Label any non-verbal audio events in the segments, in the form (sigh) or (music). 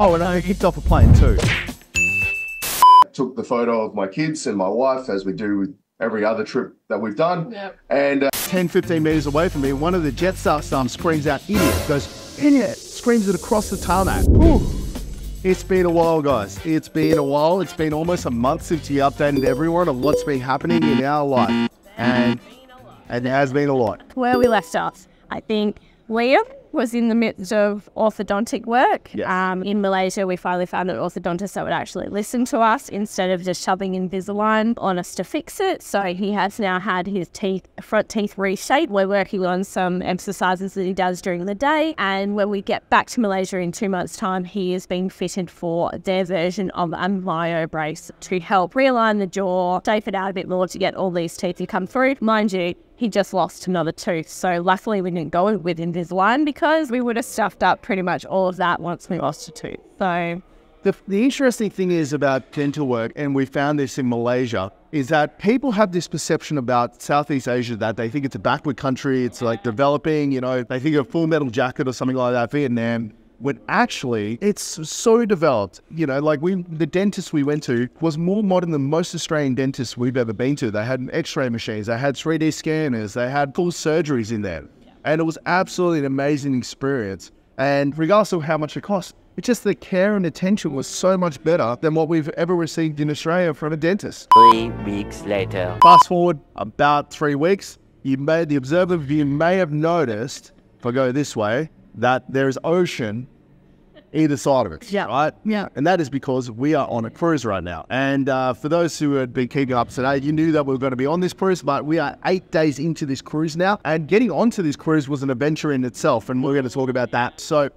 Oh, and I kicked off a plane too. Took the photo of my kids and my wife, as we do with every other trip that we've done. Yep. And uh, 10, 15 meters away from me, one of the Jetstar staff screams out, idiot, goes, idiot, screams it across the tarmac. Whew. It's been a while, guys. It's been a while. It's been almost a month since you updated everyone on what's been happening in our life. And, and it has been a lot. Where we left off, I think Liam was in the midst of orthodontic work. Yes. Um, in Malaysia, we finally found an orthodontist that would actually listen to us instead of just shoving Invisalign on us to fix it. So he has now had his teeth, front teeth reshaped. We're working on some exercises that he does during the day. And when we get back to Malaysia in two months' time, he is being fitted for their version of a Myobrace to help realign the jaw, shape it out a bit more to get all these teeth to come through. Mind you, he just lost another tooth. So luckily we didn't go with Invisalign because we would have stuffed up pretty much all of that once we lost a tooth. So The, the interesting thing is about dental work, and we found this in Malaysia, is that people have this perception about Southeast Asia that they think it's a backward country, it's like developing, you know, they think of Full Metal Jacket or something like that, Vietnam, when actually it's so developed. You know, like we, the dentist we went to was more modern than most Australian dentists we've ever been to. They had X-ray machines, they had 3D scanners, they had full surgeries in there, and it was absolutely an amazing experience. And regardless of how much it cost, it's just the care and attention was so much better than what we've ever received in Australia from a dentist. Three weeks later. Fast forward about three weeks, you may the observer view may have noticed, if I go this way, that there is ocean either side of it. Yeah. Right? Yeah. And that is because we are on a cruise right now. And uh, for those who had been keeping up today, you knew that we were going to be on this cruise, but we are eight days into this cruise now. And getting onto this cruise was an adventure in itself. And we're going to talk about that. So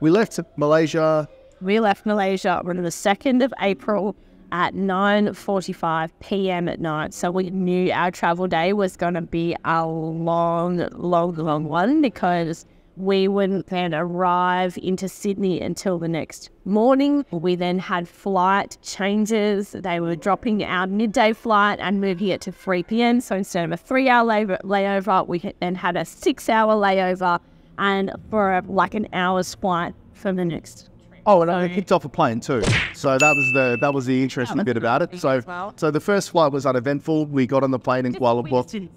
we left Malaysia. we left Malaysia on the 2nd of April at 9.45 p.m. at night. So we knew our travel day was going to be a long, long, long one because we wouldn't then arrive into Sydney until the next morning. We then had flight changes. They were dropping our midday flight and moving it to 3 p.m. So instead of a three-hour layover, we then had a six-hour layover and for a, like an hour's flight for the next Oh, and I kicked off a plane too. So that was the that was the interesting was bit about it. So well. so the first flight was uneventful. We got on the plane in Kuala Lumpur.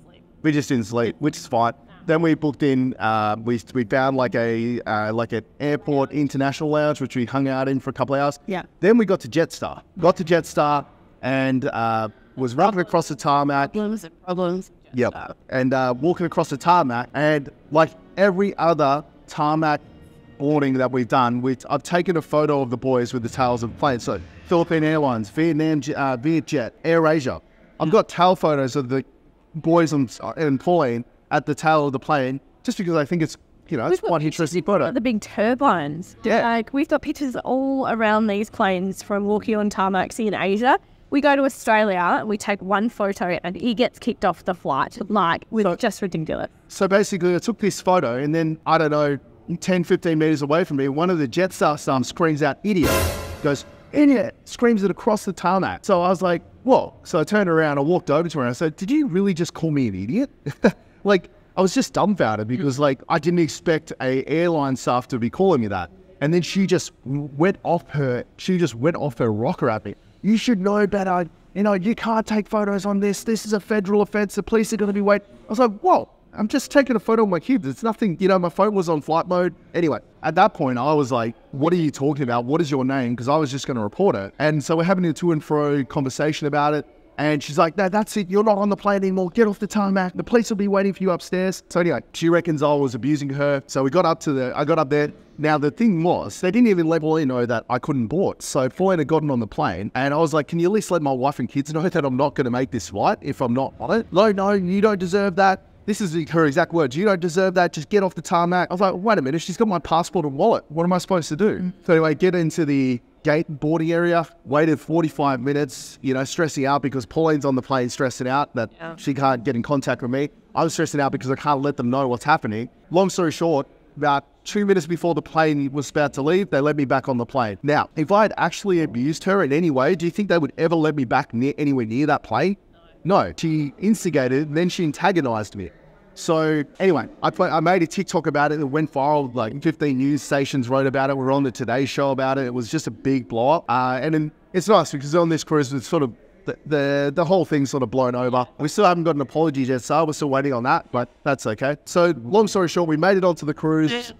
We just didn't sleep, which is fine. Then we booked in. Uh, we we found like a uh, like an airport international lounge, which we hung out in for a couple of hours. Yeah. Then we got to Jetstar. Got to Jetstar, and uh, was running across the tarmac. problems and problems. Yep. And uh, walking across the tarmac, and like every other tarmac boarding that we've done, we I've taken a photo of the boys with the tails of the plane. So Philippine Airlines, Vietnam, uh, Vietjet, AirAsia. I've got tail photos of the boys and, and Pauline at the tail of the plane, just because I think it's you know it's one interesting photo. The big turbines. Yeah. Like we've got pictures all around these planes from walking on tarmacs in Asia. We go to Australia, and we take one photo, and he gets kicked off the flight. Like, with So- just ridiculous. So basically, I took this photo, and then I don't know, 10, 15 meters away from me, one of the Jetstar staff screams out, idiot. Goes, idiot, screams it across the tarmac. So I was like, whoa. So I turned around, I walked over to her, and I said, did you really just call me an idiot? (laughs) like, I was just dumbfounded hmm. because, like, I didn't expect a airline staff to be calling me that. And then she just went off her, she just went off her rocker at me. You should know better. You know, you can't take photos on this. This is a federal offense. The police are going to be waiting. I was like, whoa, I'm just taking a photo of my kids. It's nothing, you know, my phone was on flight mode. Anyway, at that point, I was like, what are you talking about? What is your name? Because I was just going to report it. And so we're having a to and fro conversation about it. And she's like, no, that's it. You're not on the plane anymore. Get off the tarmac. The police will be waiting for you upstairs. So anyway, she reckons I was abusing her. So we got up to the, I got up there. Now the thing was, they didn't even let Pauline know that I couldn't board. So Pauline had gotten on the plane, and I was like, "Can you at least let my wife and kids know (laughs) that I'm not going to make this flight if I'm not on it?" No, no, you don't deserve that. This is her exact words. You don't deserve that. Just get off the tarmac. I was like, wait a minute. She's got my passport and wallet. What am I supposed to do? Mm. So anyway, get into the gate boarding area. Waited 45 minutes. You know, stressing out because Pauline's on the plane, stressing out that she can't get in contact with me. I was stressing out because I can't let them know what's happening. Long story short, about two minutes before the plane was about to leave, they let me back on the plane. Now, if I had actually abused her in any way, do you think they would ever let me back near anywhere near that plane? No. She instigated, then she antagonized me. So anyway, I, put, I made a TikTok about it. It went viral. Like 15 news stations wrote about it. We are on the Today Show about it. It was just a big blow up. Uh, and then it's nice because on this cruise, it's sort of the, the the whole thing's sort of blown over. We still haven't got an apology yet, so we're still waiting on that, but that's okay. So long story short, we made it onto the cruise.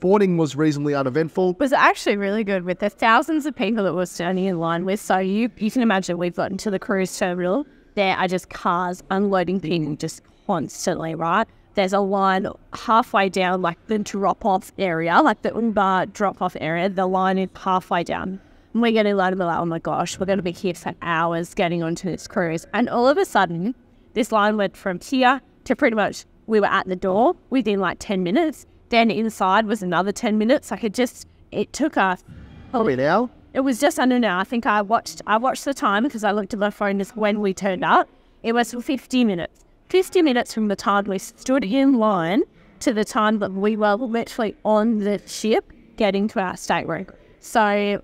Boarding was reasonably uneventful. was actually really good with the thousands of people that were standing in line with. So you you can imagine we've gotten to the cruise terminal. There are just cars unloading people just constantly, right? There's a line halfway down, like the drop off area, like the Uber drop off area. The line is halfway down. And we're getting loaded, we're like, oh my gosh, we're going to be here for hours getting onto this cruise. And all of a sudden, this line went from here to pretty much we were at the door within like 10 minutes. Then inside was another 10 minutes. Like it just, it took us Probably now. it was just under an hour. I think I watched I watched the time because I looked at my phone just when we turned up. It was 50 minutes. 50 minutes from the time we stood in line to the time that we were literally on the ship getting to our stateroom. So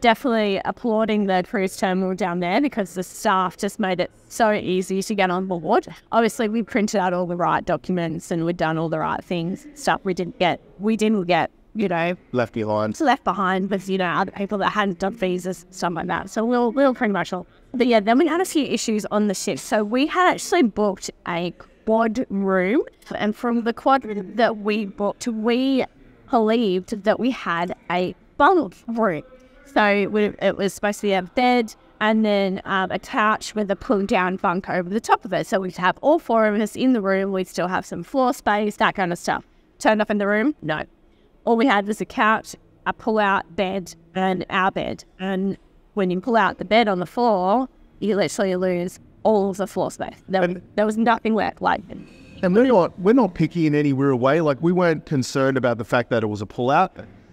definitely applauding the cruise terminal down there because the staff just made it so easy to get on board. Obviously, we printed out all the right documents and we'd done all the right things. Stuff we didn't get, we didn't get, you know, Left behind. left behind with you know other people that hadn't done visas stuff like that. So we'll we'll pretty much all. But yeah, then we had a few issues on the ship. So we had actually booked a quad room, and from the quad room that we booked, we believed that we had a bunk room. So we, it was supposed to be a bed and then um, a couch with a pull down bunk over the top of it. So we'd have all four of us in the room. We'd still have some floor space, that kind of stuff. Turned up in the room? No all we had was a couch, a pull-out bed, and our bed. And when you pull out the bed on the floor, you literally lose all of the floor space. There, And- there was nothing left. Like, And we're not we're not picky in any real way. Like we weren't concerned about the fact that it was a pullout.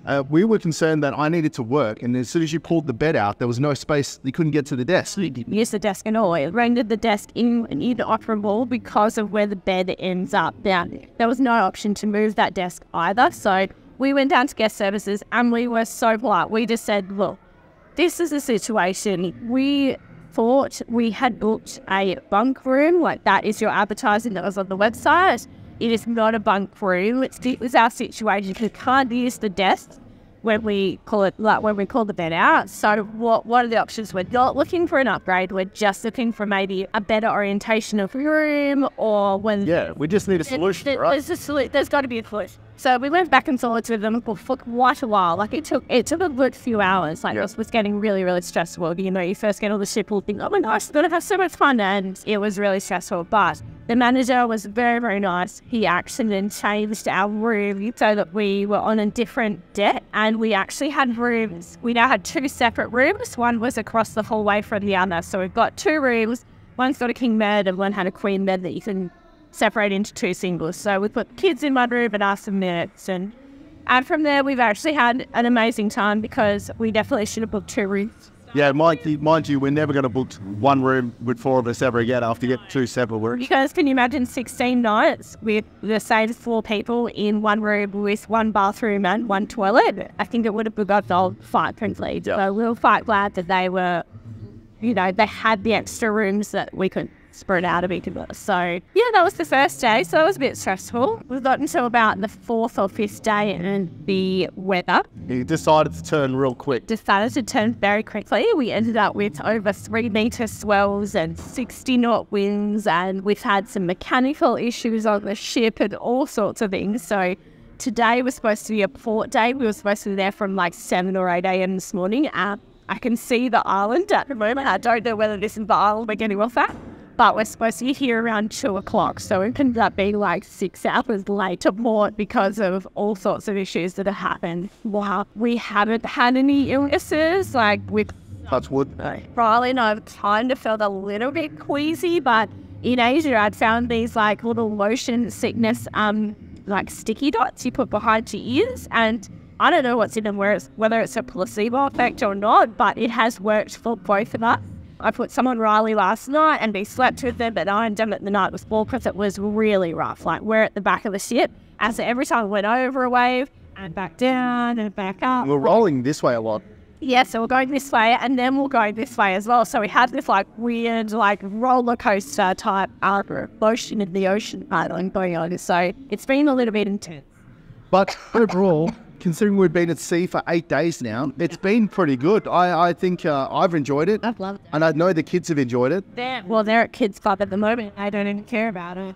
Uh, we were concerned that I needed to work, and as soon as you pulled the bed out, there was no space. You couldn't get to the desk. use the desk and all. It rendered the desk in, inoperable because of where the bed ends up. Now, there was no option to move that desk either. So we went down to guest services and we were so polite. We just said, look, this is a situation. We thought we had booked a bunk room, like that is your advertising that was on the website. It is not a bunk room. It's, it was our situation. We can't use the desk when we call it like when we call the bed out. So what what are the options? We're not looking for an upgrade. We're just looking for maybe a better orientation of room or when Yeah, we just need a solution, there- right? There's, a solu- there's got to be a solution. So we went back and forwards with them for, quite a while. Like it took it took a good few hours. Like Yeah. this was getting really really stressful. You know, you first get on the ship, you think, oh my gosh, we're gonna have so much fun, and it was really stressful. But the manager was very very nice. He actually then changed our room so that we were on a different deck, and we actually had rooms. We now had two separate rooms. One was across the hallway from the other. So we've got two rooms. One's got a king bed, and one had a queen bed that you can separate into two singles. So we put kids in one room and us in minutes and and from there we've actually had an amazing time because we definitely should have booked two rooms. Yeah, mind, you- mind you, we're never going to book one room with four of us ever again after you get two separate rooms. Because can you imagine 16 nights with the same four people in one room with one bathroom and one toilet? I think it would have begun old fight quickly. Yeah. So we were quite glad that they were, you know, they had the extra rooms that we could spread out a bit. So yeah, that was the first day. So it was a bit stressful. We got until about the fourth or fifth day and the weather You decided to turn real quick. decided to turn very quickly. We ended up with over three meter swells and 60 knot winds, and we've had some mechanical issues on the ship and all sorts of things. So today was supposed to be a port day. We were supposed to be there from like 7 or 8 a.m. this morning. Uh, I can see the island at the moment. I don't know whether this is the island we're getting off at. But we're supposed to be here around two o'clock, so it ended up being like six hours late to port because of all sorts of issues that have happened. Wow, we haven't had any illnesses like with Touch wood. Riley and I've kind of felt a little bit queasy, but in Asia I'd found these like little motion sickness um like sticky dots you put behind your ears and I don't know what's in them, where it's, whether it's a placebo effect or not, but it has worked for both of us. I put some on Riley last night and we slept with them, but I hadn't done it the night before because it was really rough. Like we're at the back of the ship, and so every time we went over a wave and back down and back up, We're rolling this way a lot. Yeah, so we're going this way and then we'll go this way as well. So we had this like weird, like roller coaster type art motion in the ocean paddling going on. So it's been a little bit intense. But overall, considering we've been at sea for eight days now, it's been pretty good. I, I think uh, I've enjoyed it. I've loved it. And I know the kids have enjoyed it. They're, well, they're at Kids Club at the moment. I don't even care about it.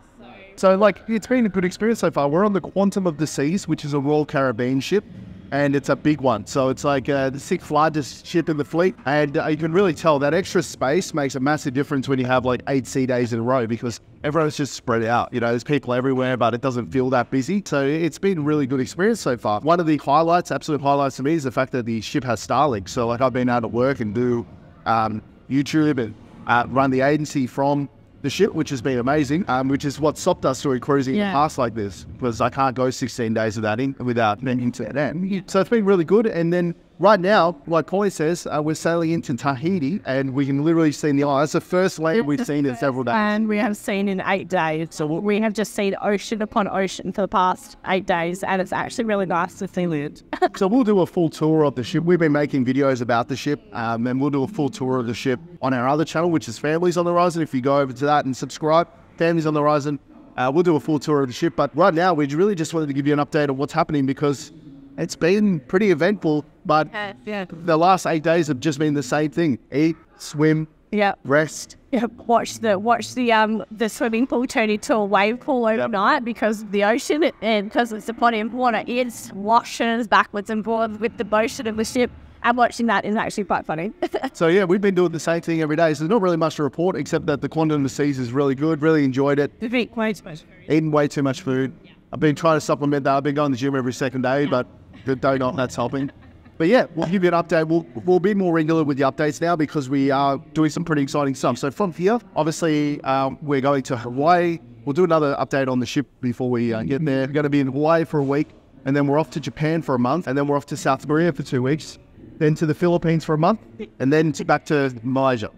So. Like, it's been a good experience so far. We're on the Quantum of the Seas, which is a Royal Caribbean ship, and it's a big one. So, it's like uh, the sixth largest ship in the fleet. And uh, you can really tell that extra space makes a massive difference when you have like eight sea days in a row because everyone's just spread out. You know, there's people everywhere, but it doesn't feel that busy. So, it's been a really good experience so far. One of the highlights, absolute highlights to me, is the fact that the ship has Starlink. So, like, I've been able to work and do um, YouTube and uh, run the agency from the ship, which has been amazing, um, which is what stopped us doing cruising in the past like this, because I can't go 16 days without in, without internet. in. So it's been really good. And then right now, like Polly says, uh, we're sailing into Tahiti, and we can literally see the island. It's the first land we've seen in several days. And we have seen in eight days. So we have just seen ocean upon ocean for the past eight days, and it's actually really nice to see it. (laughs) So we'll do a full tour of the ship. We've been making videos about the ship, um, and we'll do a full tour of the ship on our other channel, which is Families on the Horizon. If you go over to that and subscribe, Families on the Horizon, uh, we'll do a full tour of the ship. But right now, we really just wanted to give you an update on what's happening because it's been pretty eventful. But yeah. the last eight days have just been the same thing: eat, swim, Yeah. rest. Yeah, watch the watch the um the swimming pool turn into a wave pool overnight because of the ocean and because it's upon in water. It's washing backwards and forwards with the motion of the ship, and watching that is actually quite funny. (laughs) So yeah, we've been doing the same thing every day. So there's not really much to report except that the Quantum of the Seas is really good. Really enjoyed it. big way too much. food. eating way too much food. I've been trying to supplement that. I've been going to the gym every second day, but the don't that's helping. But yeah, we'll give you an update. We'll, we'll be more regular with the updates now because we are doing some pretty exciting stuff. So from here, obviously, um, we're going to Hawaii. We'll do another update on the ship before we uh, get there. We're going to be in Hawaii for a week, and then we're off to Japan for a month, and then we're off to South Korea for two weeks, then to the Philippines for a month, and then back to Malaysia.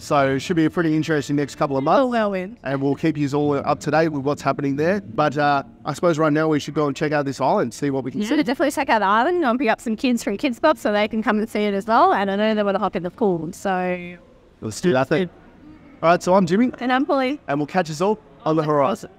So it should be a pretty interesting next couple of months Oh well, in. and we'll keep you all up to date with what's happening there. But uh, I suppose right now we should go and check out this island, see what we can Yeah, see. definitely check out the island. I'll pick up some kids from Kids Club so they can come and see it as well. And I know they want to hop in the pool. So, Let's do that thing. All right, so I'm Jimmy, and I'm Polly. and we'll catch us all on the horizon.